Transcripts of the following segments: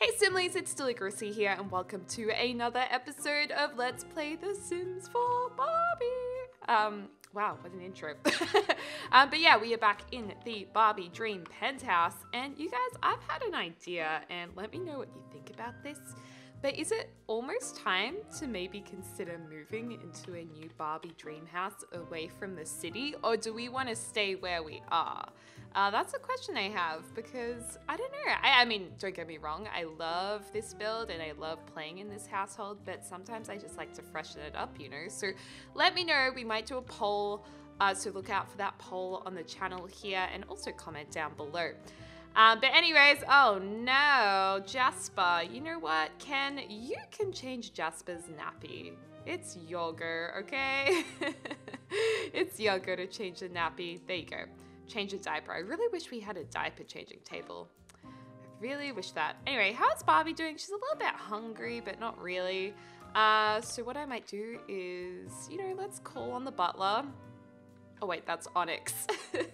Hey Simlies, it's Deligracy here, and welcome to another episode of Let's Play The Sims 4 Barbie. Um, wow, what an intro. um, but yeah, we are back in the Barbie Dream Penthouse, and you guys, I've had an idea, and let me know what you think about this. But is it almost time to maybe consider moving into a new Barbie dream house away from the city, or do we want to stay where we are? Uh, that's a question I have because I don't know. I, I mean, don't get me wrong, I love this build and I love playing in this household, but sometimes I just like to freshen it up, you know? So let me know. We might do a poll. Uh, so look out for that poll on the channel here and also comment down below. Um, but anyways, oh no, Jasper. You know what, Ken? You can change Jasper's nappy. It's yoga, okay? it's yoga to change the nappy. There you go. Change the diaper. I really wish we had a diaper changing table. I really wish that. Anyway, how's Barbie doing? She's a little bit hungry, but not really. Uh, so what I might do is, you know, let's call on the butler. Oh wait, that's Onyx.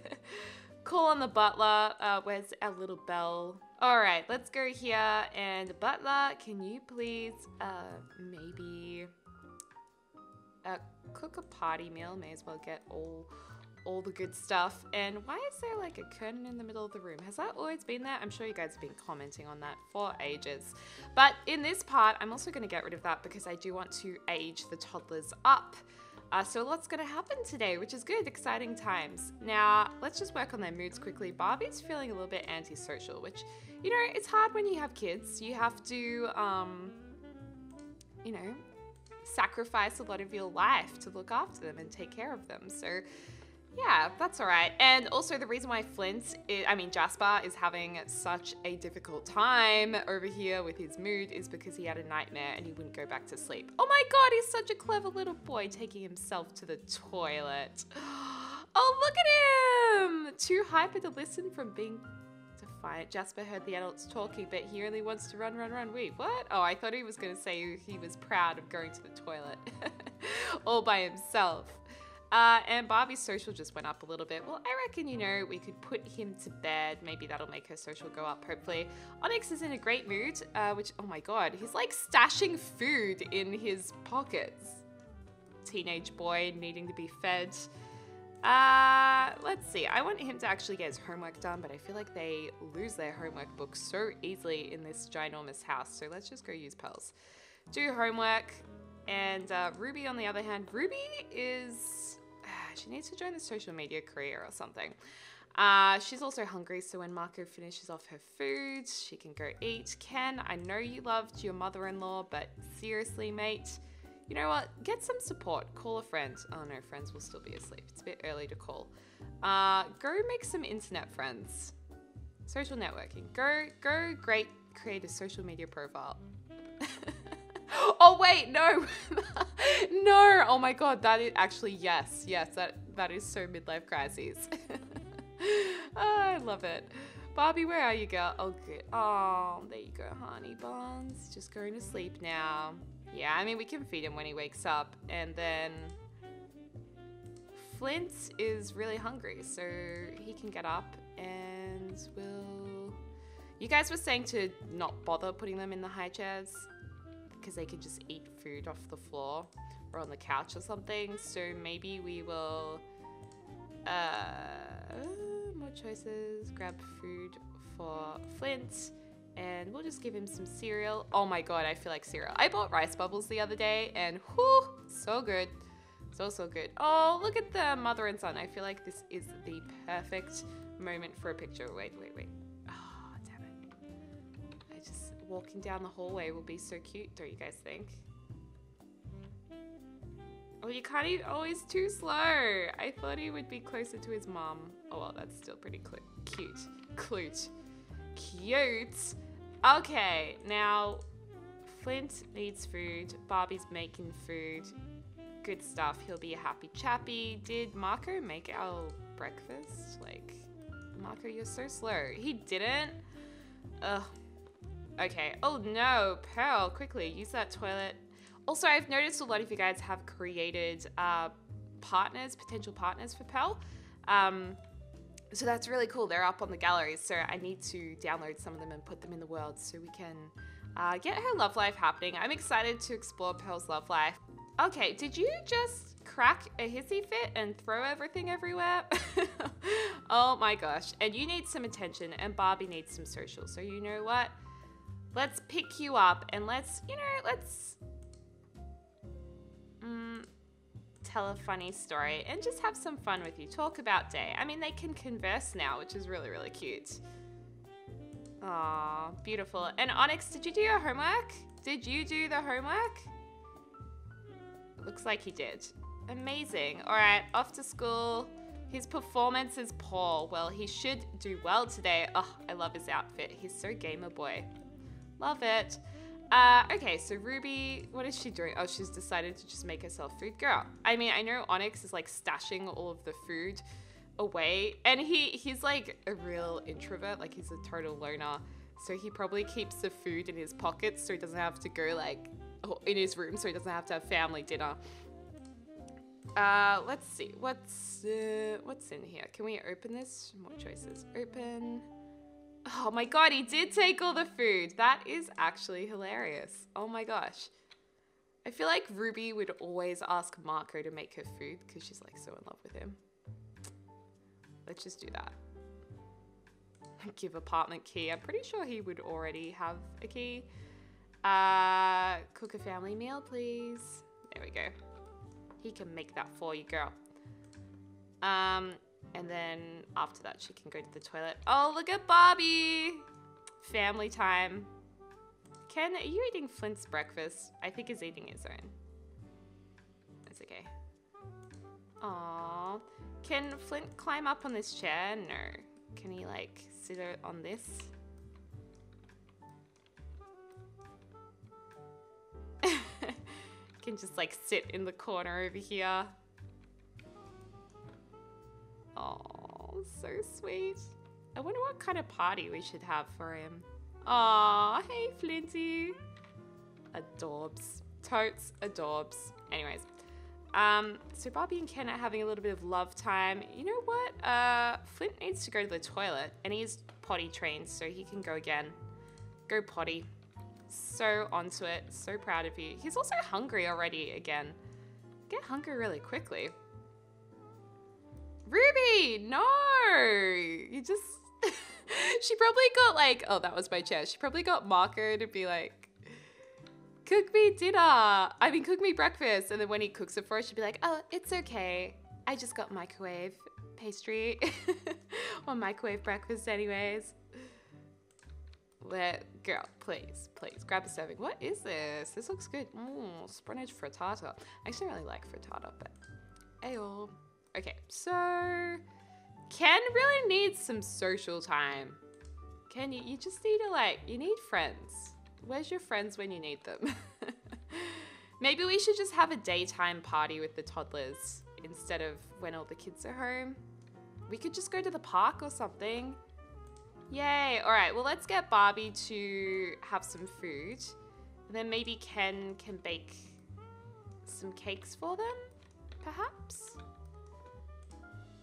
call on the butler. Uh, where's our little bell? All right, let's go here. And butler, can you please, uh, maybe uh, cook a party meal? May as well get all all the good stuff. And why is there like a curtain in the middle of the room? Has that always been there? I'm sure you guys have been commenting on that for ages. But in this part, I'm also going to get rid of that because I do want to age the toddlers up. Uh, so a lot's to happen today, which is good, exciting times. Now, let's just work on their moods quickly. Barbie's feeling a little bit antisocial, which, you know, it's hard when you have kids. You have to, um, you know, sacrifice a lot of your life to look after them and take care of them. So yeah, that's all right. And also the reason why Flint, is, I mean Jasper, is having such a difficult time over here with his mood is because he had a nightmare and he wouldn't go back to sleep. Oh my god, he's such a clever little boy taking himself to the toilet. Oh, look at him! Too hyper to listen from being defiant. Jasper heard the adults talking, but he only wants to run, run, run. Wait, what? Oh, I thought he was going to say he was proud of going to the toilet all by himself. Uh, and Barbie's social just went up a little bit. Well, I reckon, you know, we could put him to bed. Maybe that'll make her social go up, hopefully. Onyx is in a great mood, uh, which, oh my god, he's like stashing food in his pockets. Teenage boy needing to be fed. Uh, let's see. I want him to actually get his homework done, but I feel like they lose their homework books so easily in this ginormous house. So let's just go use Pearls. Do homework. And uh, Ruby, on the other hand, Ruby is she needs to join the social media career or something. Uh, she's also hungry, so when Marco finishes off her food, she can go eat. Ken, I know you loved your mother in law, but seriously, mate, you know what? Get some support. Call a friend. Oh no, friends will still be asleep. It's a bit early to call. Uh, go make some internet friends. Social networking. Go, go, great, create a social media profile. oh wait, no, no. Oh my god, that is actually yes, yes. That that is so midlife crises. oh, I love it. Barbie, where are you, girl? Oh, good. Oh, there you go, honey buns. Just going to sleep now. Yeah, I mean, we can feed him when he wakes up. And then Flint is really hungry, so he can get up and we'll... You guys were saying to not bother putting them in the high chairs because they can just eat food off the floor or on the couch or something. So maybe we will, uh, more choices, grab food for Flint and we'll just give him some cereal. Oh my god, I feel like cereal. I bought rice bubbles the other day and whew, so good. So, so good. Oh, look at the mother and son. I feel like this is the perfect moment for a picture. Wait, wait, wait. Walking down the hallway will be so cute, don't you guys think? Oh, you can't eat. Oh, he's too slow. I thought he would be closer to his mom. Oh, well, that's still pretty cute. Cute. Cute. Okay, now Flint needs food. Barbie's making food. Good stuff. He'll be a happy chappy. Did Marco make our breakfast? Like, Marco, you're so slow. He didn't? Ugh, Okay. Oh no, Pearl, quickly, use that toilet. Also, I've noticed a lot of you guys have created uh, partners, potential partners for Pearl. Um, So that's really cool. They're up on the gallery, So I need to download some of them and put them in the world so we can uh, get her love life happening. I'm excited to explore Pearl's love life. Okay, did you just crack a hissy fit and throw everything everywhere? oh my gosh. And you need some attention, and Barbie needs some social. So you know what? Let's pick you up and let's, you know, let's mm, tell a funny story and just have some fun with you. Talk about day. I mean, they can converse now, which is really, really cute. Aw, beautiful. And Onyx, did you do your homework? Did you do the homework? Looks like he did. Amazing. All right, off to school. His performance is poor. Well, he should do well today. Oh, I love his outfit. He's so gamer boy. Love it. Uh, okay, so Ruby, what is she doing? Oh, she's decided to just make herself food. Girl, I mean, I know Onyx is like stashing all of the food away, and he he's like a real introvert, like he's a total loner. So he probably keeps the food in his pockets so he doesn't have to go like in his room, so he doesn't have to have family dinner. Uh, let's see, what's uh, what's in here? Can we open this? More choices. Open. Oh my god, he did take all the food. That is actually hilarious. Oh my gosh. I feel like Ruby would always ask Marco to make her food because she's like so in love with him. Let's just do that. Give apartment key. I'm pretty sure he would already have a key. Uh, cook a family meal, please. There we go. He can make that for you, girl. Um, and then after that, she can go to the toilet. Oh, look at Bobby. Family time. Ken, are you eating Flint's breakfast? I think he's eating his own. That's okay. Aww. Can Flint climb up on this chair? No. Can he like sit on this? Can just like sit in the corner over here. Oh, so sweet. I wonder what kind of party we should have for him. Aw, hey Flinty. Adorbs. Totes, adorbs. Anyways, um, so Barbie and Ken are having a little bit of love time. You know what? Uh, Flint needs to go to the toilet and he's potty trained so he can go again. Go potty. So onto it. So proud of you. He's also hungry already again. Get hungry really quickly. Ruby, no! You just... she probably got like... Oh, that was my chair. She probably got Marco to be like, cook me dinner. I mean, cook me breakfast. And then when he cooks it for her, she'd be like, oh, it's okay. I just got microwave pastry or microwave breakfast anyways. Let girl, please, please grab a serving. What is this? This looks good. Mmm, spinach frittata. I actually really like frittata, but ayo. Okay, so Ken really needs some social time. Ken, you, you just need to like, you need friends. Where's your friends when you need them? Maybe we should just have a daytime party with the toddlers instead of when all the kids are home. We could just go to the park or something. Yay. All right, well, let's get Barbie to have some food. And then maybe Ken can bake some cakes for them, perhaps?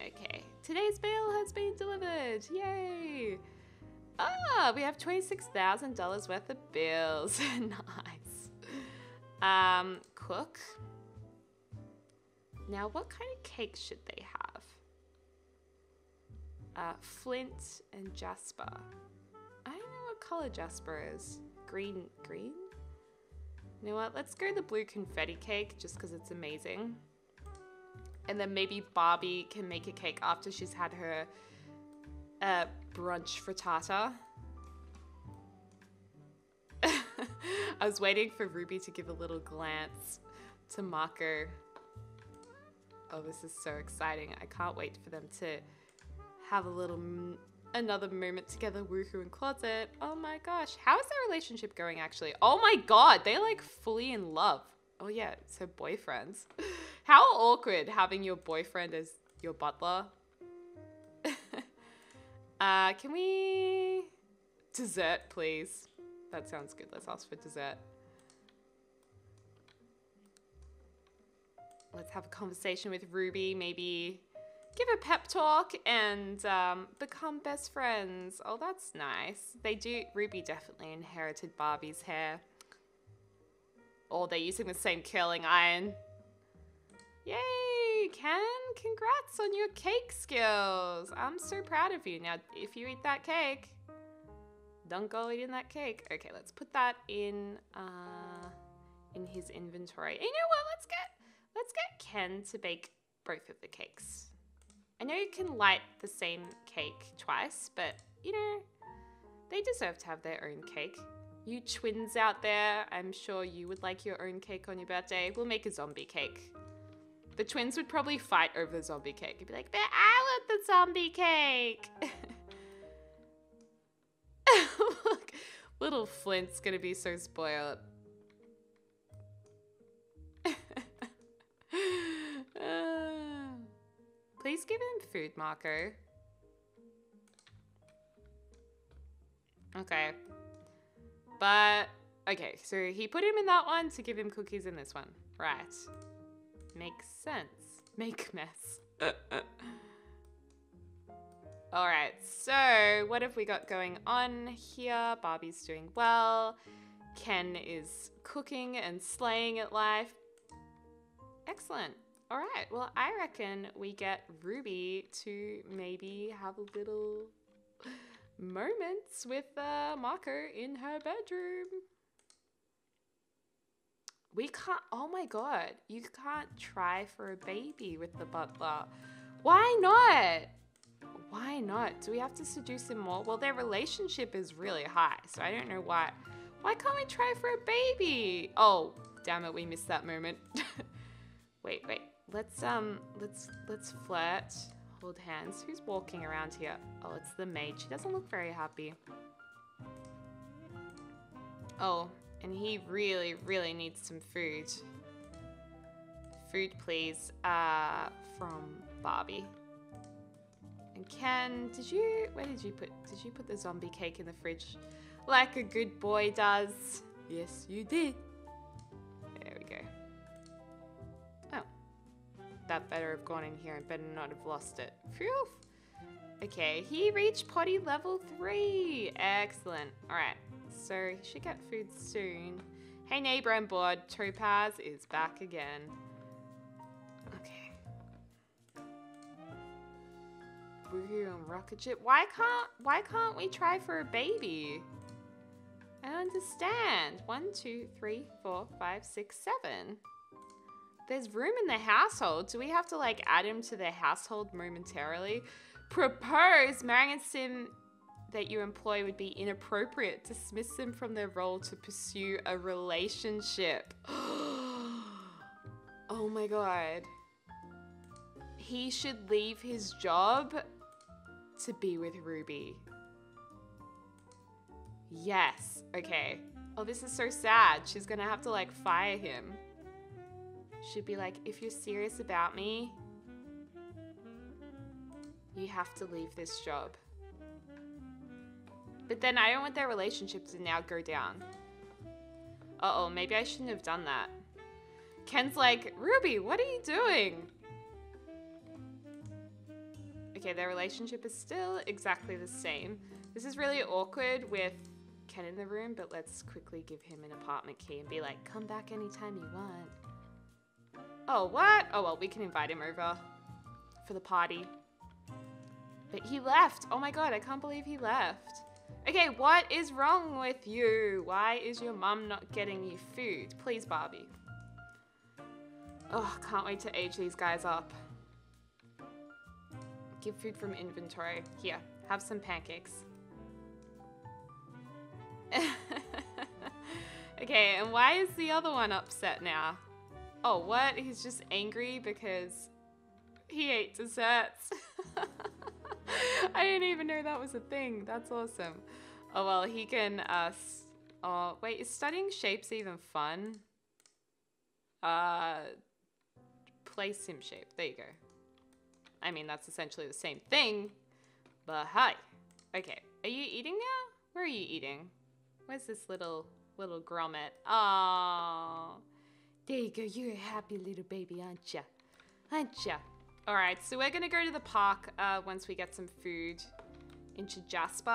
Okay, today's mail has been delivered. Yay. Ah, we have $26,000 worth of bills. nice. Um, cook. Now, what kind of cake should they have? Uh, Flint and Jasper. I don't know what color Jasper is. Green, green? You know what? Let's go the blue confetti cake just because it's amazing. And then maybe Barbie can make a cake after she's had her uh, brunch frittata. I was waiting for Ruby to give a little glance to Marco. Oh, this is so exciting. I can't wait for them to have a little another moment together, woohoo and closet. Oh my gosh. How is their relationship going actually? Oh my god, they're like fully in love. Oh yeah, so boyfriends. How awkward having your boyfriend as your butler. Uh, can we... Dessert, please. That sounds good. Let's ask for dessert. Let's have a conversation with Ruby. Maybe give a pep talk and um, become best friends. Oh, that's nice. They do. Ruby definitely inherited Barbie's hair. Or they're using the same curling iron. Yay, Ken! Congrats on your cake skills. I'm so proud of you. Now, if you eat that cake, don't go eating that cake. Okay, let's put that in uh, in his inventory. And you know what? Let's get let's get Ken to bake both of the cakes. I know you can light the same cake twice, but you know, they deserve to have their own cake. You twins out there, I'm sure you would like your own cake on your birthday. We'll make a zombie cake. The twins would probably fight over the zombie cake. You'd be like, but I want the zombie cake. Look, little Flint's gonna be so spoiled. Uh, please give him food, Marco. Okay. But, okay, so he put him in that one to give him cookies in this one. Right. Makes sense. Make mess. Alright, so what have we got going on here? Barbie's doing well. Ken is cooking and slaying at life. Excellent. Alright, well, I reckon we get Ruby to maybe have a little moments with uh, Marco in her bedroom. We can't, oh my god, you can't try for a baby with the butler. Why not? Why not? Do we have to seduce him more? Well, their relationship is really high, so I don't know why. Why can't we try for a baby? Oh, damn it, we missed that moment. wait, wait. Let's um let's let's flirt. Hold hands. Who's walking around here? Oh, it's the maid. She doesn't look very happy. Oh, and he really, really needs some food. Food, please. Uh, from Barbie. And Ken, did you, where did you put, did you put the zombie cake in the fridge? Like a good boy does. Yes, you did. There we go. Oh. That better have gone in here and better not have lost it. Phew. Okay, he reached potty level three. Excellent. All right, so he should get food soon. Hey neighbor, I'm bored. Topaz is back again. Okay. And rocket ship. Why can't why can't we try for a baby? I don't understand. One, two, three, four, five, six, seven. There's room in the household. Do we have to like add him to the household momentarily? Propose marrying sim that you employ would be inappropriate. Dismiss them from their role to pursue a relationship. oh my god. He should leave his job to be with Ruby. Yes. Okay. Oh, this is so sad. She's gonna have to like fire him. She'd be like, if you're serious about me, you have to leave this job. But then I don't want their relationship to now go down. Uh-oh, maybe I shouldn't have done that. Ken's like, Ruby, what are you doing? Okay, their relationship is still exactly the same. This is really awkward with Ken in the room, but let's quickly give him an apartment key and be like, come back anytime you want. Oh, what? Oh, well, we can invite him over for the party. But he left. Oh my god, I can't believe he left. Okay, what is wrong with you? Why is your mum not getting you food? Please, Barbie. Oh, can't wait to age these guys up. Give food from inventory. Here, have some pancakes. okay, and why is the other one upset now? Oh, what? He's just angry because he ate desserts. I didn't even know that was a thing. That's awesome. Oh, well, he can, uh, oh, wait, is studying shapes even fun? Uh, play sim shape. There you go. I mean, that's essentially the same thing, but hi. Okay, are you eating now? Where are you eating? Where's this little, little grommet? Oh, there you go. You're a happy little baby, aren't ya? Aren't ya? All right, so we're gonna go to the park uh, once we get some food into Jasper.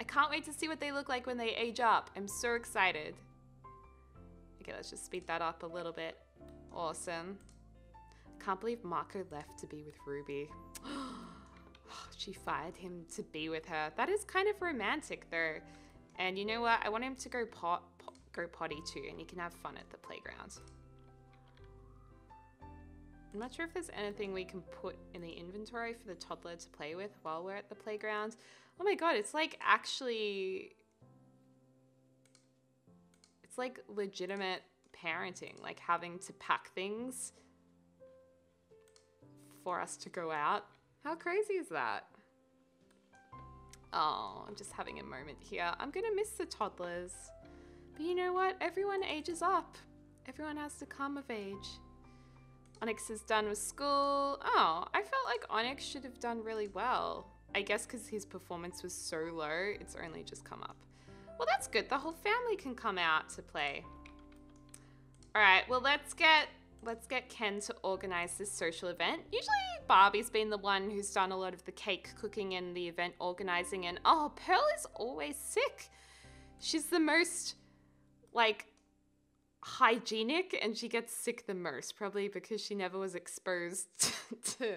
I can't wait to see what they look like when they age up. I'm so excited. Okay, let's just speed that up a little bit. Awesome. Can't believe Marco left to be with Ruby. she fired him to be with her. That is kind of romantic though. And you know what? I want him to go pot, pot go potty too, and he can have fun at the playground. I'm not sure if there's anything we can put in the inventory for the toddler to play with while we're at the playground. Oh my god, it's like actually... It's like legitimate parenting, like having to pack things for us to go out. How crazy is that? Oh, I'm just having a moment here. I'm gonna miss the toddlers. But you know what? Everyone ages up. Everyone has to come of age. Onyx is done with school. Oh, I felt like Onyx should have done really well. I guess because his performance was so low, it's only just come up. Well, that's good. The whole family can come out to play. All right, well, let's get let's get Ken to organize this social event. Usually Barbie's been the one who's done a lot of the cake cooking and the event organizing and oh, Pearl is always sick. She's the most like hygienic and she gets sick the most, probably because she never was exposed to,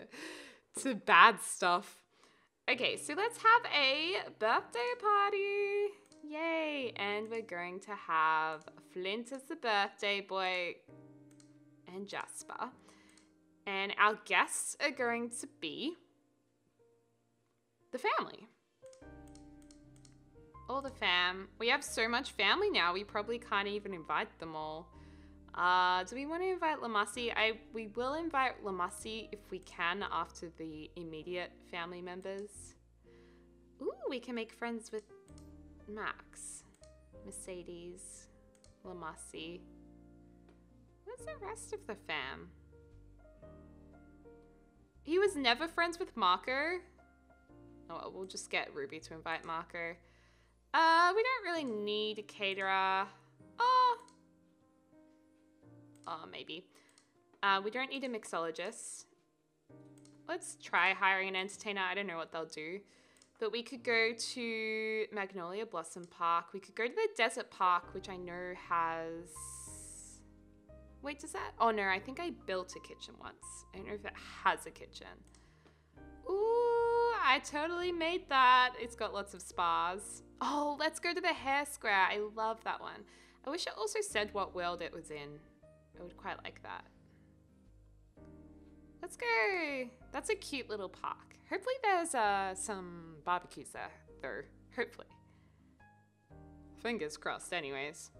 to bad stuff. Okay, so let's have a birthday party. Yay! And we're going to have Flint as the birthday boy and Jasper. And our guests are going to be the family all the fam. We have so much family now, we probably can't even invite them all. Uh, do we want to invite Lamasi? I We will invite Lamasi if we can after the immediate family members. Ooh, we can make friends with Max, Mercedes, Lamasi. Where's the rest of the fam? He was never friends with Marco. Oh, we'll just get Ruby to invite Marco. Uh, we don't really need a caterer. Oh. Oh, maybe. Uh, we don't need a mixologist. Let's try hiring an entertainer. I don't know what they'll do. But we could go to Magnolia Blossom Park. We could go to the Desert Park, which I know has... Wait, does that... Oh, no, I think I built a kitchen once. I don't know if it has a kitchen. Ooh, I totally made that. It's got lots of spas. Oh, let's go to the hair square. I love that one. I wish it also said what world it was in. I would quite like that. Let's go. That's a cute little park. Hopefully there's uh, some barbecues there, though. Hopefully. Fingers crossed, anyways.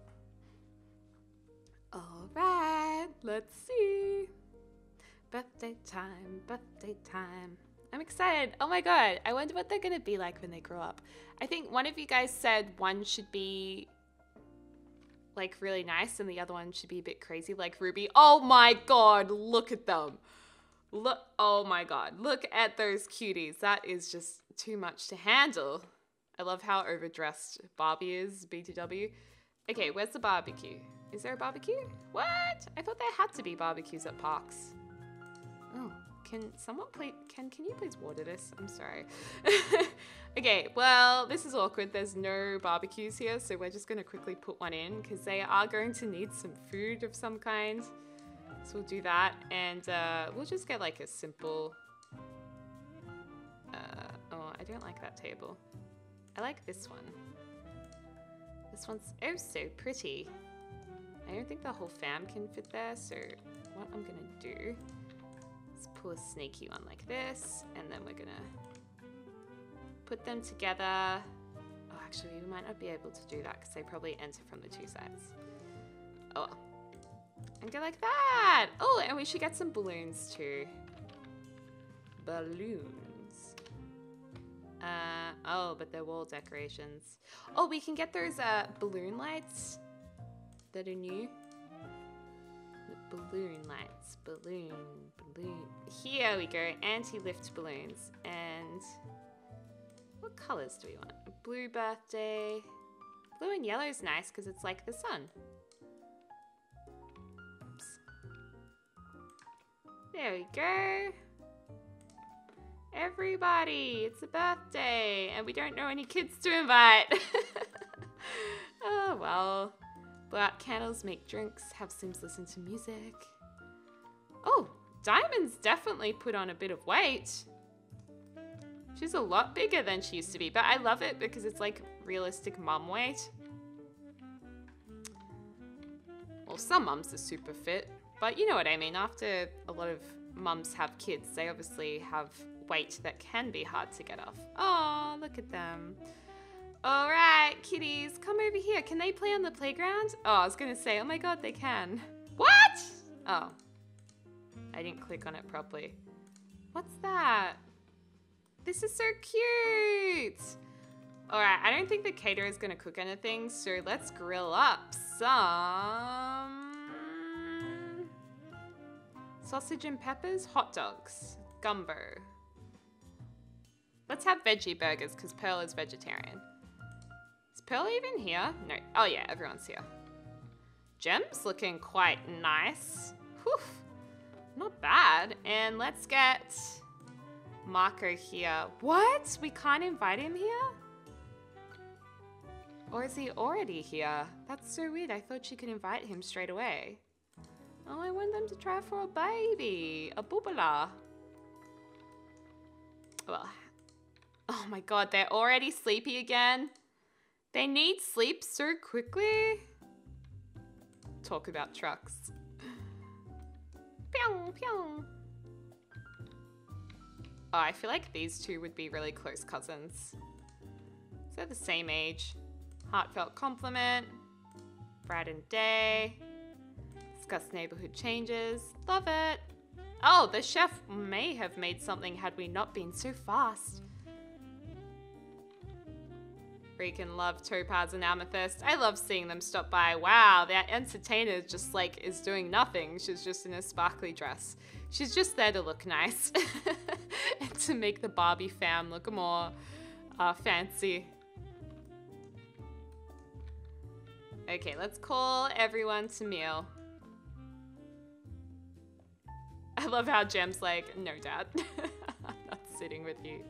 All right, let's see. Birthday time, birthday time. I'm excited. Oh my god. I wonder what they're going to be like when they grow up. I think one of you guys said one should be like really nice and the other one should be a bit crazy like Ruby. Oh my god, look at them. Look, oh my god. Look at those cuties. That is just too much to handle. I love how overdressed Barbie is, BTW. Okay, where's the barbecue? Is there a barbecue? What? I thought there had to be barbecues at parks. Can someone please, can, can you please water this? I'm sorry. okay, well, this is awkward. There's no barbecues here, so we're just gonna quickly put one in because they are going to need some food of some kind. So we'll do that and uh, we'll just get like a simple, uh, oh, I don't like that table. I like this one. This one's oh so pretty. I don't think the whole fam can fit there, so what I'm gonna do Let's pull a sneaky one like this, and then we're gonna put them together. Oh, actually, we might not be able to do that because they probably enter from the two sides. Oh well. And go like that! Oh, and we should get some balloons too. Balloons. Uh, oh, but they're wall decorations. Oh, we can get those uh, balloon lights that are new balloon lights. Balloon, balloon. Here we go. Anti-lift balloons. And what colors do we want? Blue birthday. Blue and yellow is nice because it's like the sun. Oops. There we go. Everybody, it's a birthday, and we don't know any kids to invite. oh, well. Blow out candles, make drinks, have Sims listen to music. Oh, Diamond's definitely put on a bit of weight. She's a lot bigger than she used to be, but I love it because it's like realistic mum weight. Well, some mums are super fit, but you know what I mean. After a lot of mums have kids, they obviously have weight that can be hard to get off. Oh, look at them. All right, kitties, come over here. Can they play on the playground? Oh, I was gonna say, oh my god, they can. What? Oh, I didn't click on it properly. What's that? This is so cute. All right, I don't think the caterer is gonna cook anything, so let's grill up some sausage and peppers, hot dogs, gumbo. Let's have veggie burgers because Pearl is vegetarian. Is Pearl even here? No. Oh yeah, everyone's here. Gem's looking quite nice. Whew. Not bad. And let's get Marco here. What? We can't invite him here? Or is he already here? That's so weird. I thought she could invite him straight away. Oh, I want them to try for a baby. A boobala. Well, oh my god, they're already sleepy again. They need sleep so quickly. Talk about trucks. Pyong, pyong. Oh, I feel like these two would be really close cousins. So they're the same age. Heartfelt compliment. Brad and Day. Discuss neighborhood changes. Love it. Oh, the chef may have made something had we not been so fast. Freaking love Topaz and Amethyst. I love seeing them stop by. Wow, that entertainer just like is doing nothing. She's just in a sparkly dress. She's just there to look nice and to make the Barbie fam look more uh, fancy. Okay, let's call everyone to meal. I love how Gem's like, no dad, I'm not sitting with you.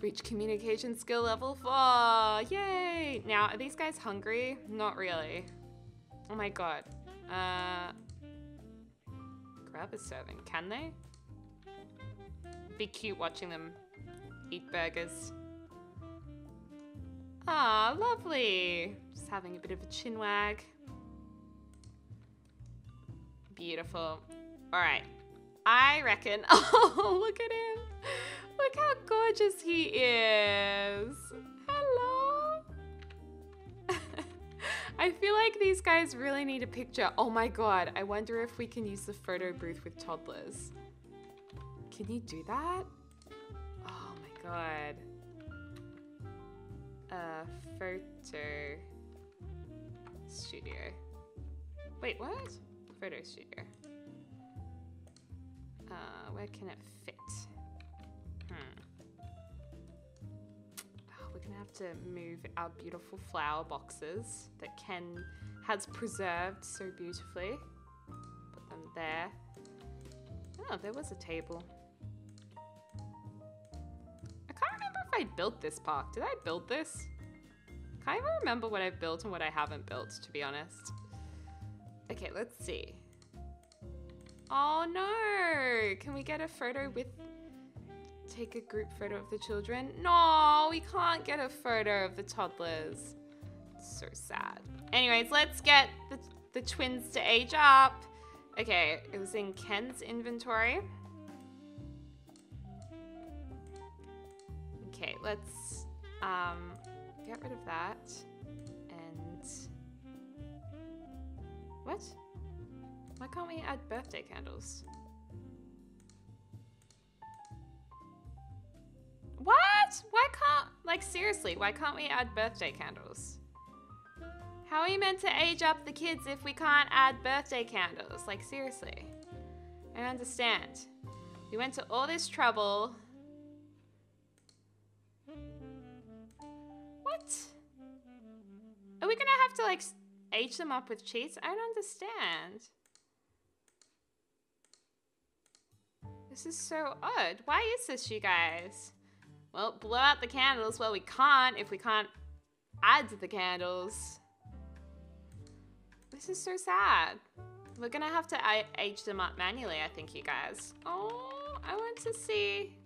Reach communication skill level four, yay! Now, are these guys hungry? Not really. Oh my god. Uh, grab a serving. Can they? Be cute watching them eat burgers. Ah, lovely. Just having a bit of a chin wag. Beautiful. All right. I reckon. Oh, look at him. Look how gorgeous he is. Hello. I feel like these guys really need a picture. Oh my god, I wonder if we can use the photo booth with toddlers. Can you do that? Oh my god. Uh, photo studio. Wait, what? Photo studio. Uh, where can it fit? Have to move our beautiful flower boxes that Ken has preserved so beautifully. Put them there. Oh, there was a table. I can't remember if I built this park. Did I build this? Can't even remember what I've built and what I haven't built, to be honest. Okay, let's see. Oh no! Can we get a photo with... Take a group photo of the children? No, we can't get a photo of the toddlers. So sad. Anyways, let's get the, the twins to age up. Okay, it was in Ken's inventory. Okay, let's um, get rid of that. And... What? Why can't we add birthday candles? What? Why can't, like seriously, why can't we add birthday candles? How are you meant to age up the kids if we can't add birthday candles? Like seriously. I don't understand. We went to all this trouble. What? Are we gonna have to like age them up with cheats? I don't understand. This is so odd. Why is this, you guys? Well, blow out the candles. Well, we can't if we can't add to the candles. This is so sad. We're gonna have to age them up manually, I think, you guys. Oh, I want to see...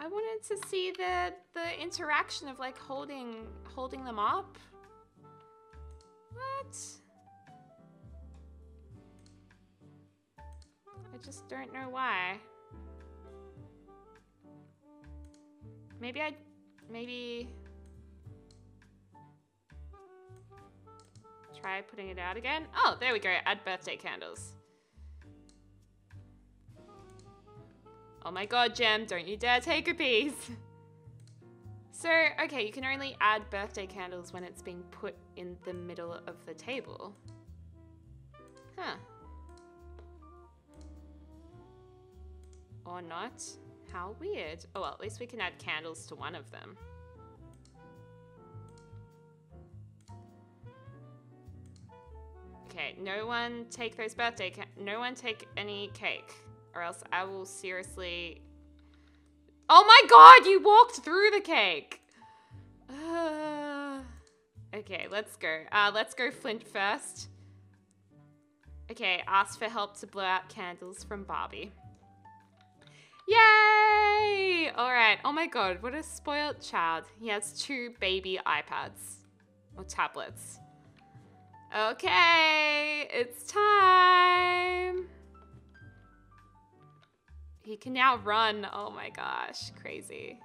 I wanted to see the the interaction of like holding holding them up. What? I just don't know why. Maybe I maybe try putting it out again. Oh, there we go. Add birthday candles. Oh my god, Gem, don't you dare take a piece. So, okay, you can only add birthday candles when it's being put in the middle of the table. Huh. Or not. How weird. Oh, well, at least we can add candles to one of them. Okay, no one take those birthday no one take any cake or else I will seriously Oh my god, you walked through the cake. Uh, okay, let's go. Uh, let's go Flint first. Okay, ask for help to blow out candles from Barbie. Yay! All right. Oh my god, what a spoiled child. He has two baby iPads or tablets. Okay, it's time. He can now run. Oh my gosh, crazy.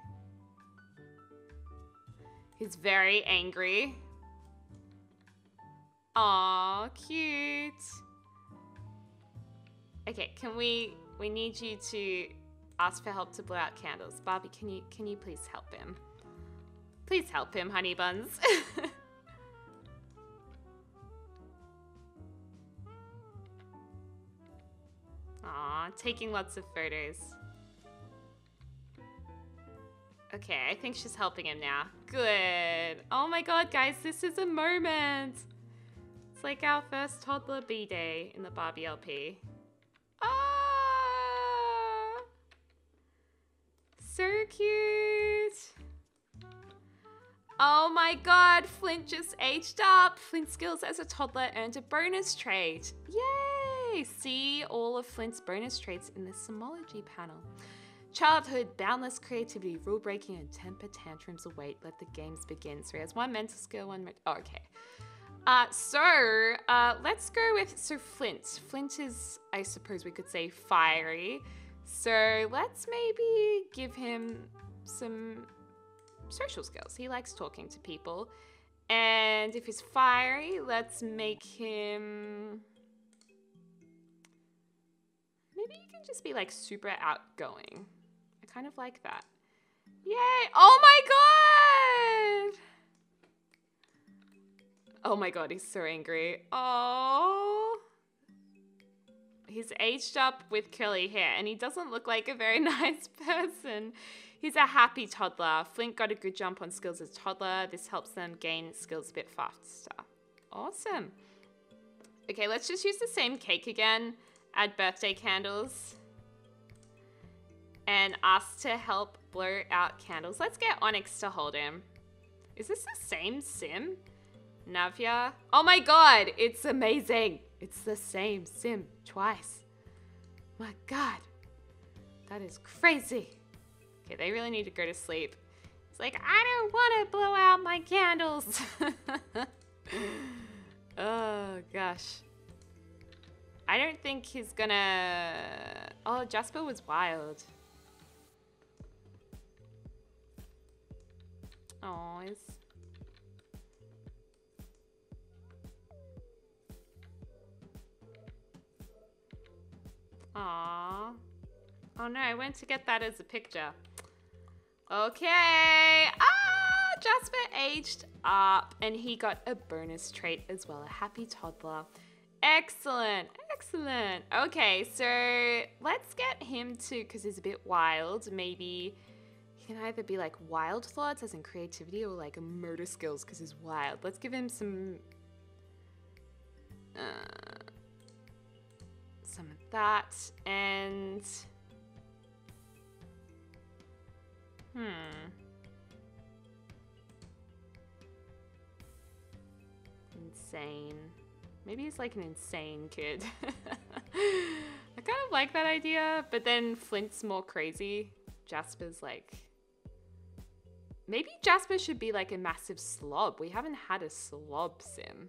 He's very angry. Aw, cute. Okay, can we, we need you to ask for help to blow out candles. Barbie, can you, can you please help him? Please help him, honey buns. Aw, taking lots of photos. Okay, I think she's helping him now. Good. Oh my god, guys, this is a moment. It's like our first toddler B-day in the Barbie LP. So cute. Oh my god, Flint just aged up. Flint's skills as a toddler earned a bonus trait. Yay! See all of Flint's bonus traits in the Simology panel. Childhood, boundless creativity, rule breaking, and temper tantrums await. Let the games begin. So he has one mental skill, one. oh, okay. Uh, so uh, let's go with so Flint. Flint is, I suppose we could say, fiery. So let's maybe give him some social skills. He likes talking to people. And if he's fiery, let's make him Maybe he can just be like super outgoing. I kind of like that. Yay! Oh my god! Oh my god, he's so angry. Oh. He's aged up with curly hair and he doesn't look like a very nice person. He's a happy toddler. Flint got a good jump on skills as toddler. This helps them gain skills a bit faster. Awesome. Okay, let's just use the same cake again add birthday candles, and ask to help blow out candles. Let's get Onyx to hold him. Is this the same sim? Navia? Oh my god, it's amazing. It's the same sim twice. My god, that is crazy. Okay, they really need to go to sleep. It's like, I don't want to blow out my candles. oh gosh. I don't think he's gonna... Oh, Jasper was wild. Oh, he's... Aww. Oh no, I went to get that as a picture. Okay. Ah, Jasper aged up and he got a bonus trait as well, a happy toddler. Excellent, excellent. Okay, so let's get him to, because he's a bit wild, maybe he can either be like wild thoughts as in creativity or like motor skills because he's wild. Let's give him some, uh, some of that. And. Hmm. Insane. Maybe he's like an insane kid. I kind of like that idea, but then Flint's more crazy. Jasper's like. Maybe Jasper should be like a massive slob. We haven't had a slob sim.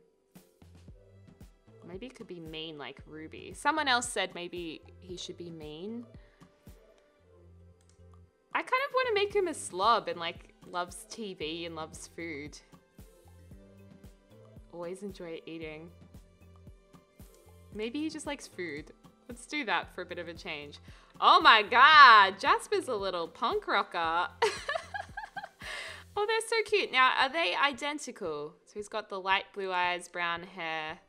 Maybe it could be mean like Ruby. Someone else said maybe he should be mean. I kind of want to make him a slob and like loves TV and loves food. Always enjoy eating. Maybe he just likes food. Let's do that for a bit of a change. Oh my god, Jasper's a little punk rocker. oh, they're so cute. Now, are they identical? So he's got the light blue eyes, brown hair.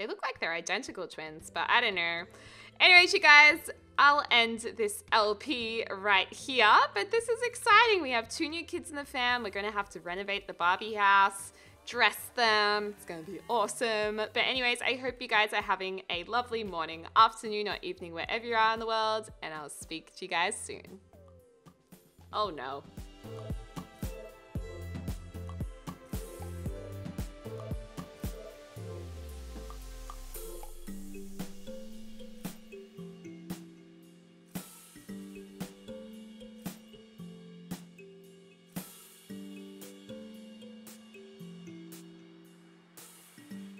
They look like they're identical twins, but I don't know. Anyways, you guys, I'll end this LP right here, but this is exciting. We have two new kids in the fam. We're gonna have to renovate the Barbie house, dress them. It's gonna be awesome. But anyways, I hope you guys are having a lovely morning, afternoon, or evening wherever you are in the world, and I'll speak to you guys soon. Oh no.